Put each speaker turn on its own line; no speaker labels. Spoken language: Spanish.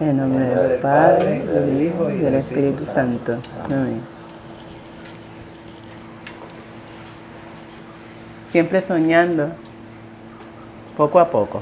En nombre del Padre, del Hijo y del Espíritu Santo. Amén. Siempre soñando, poco a poco.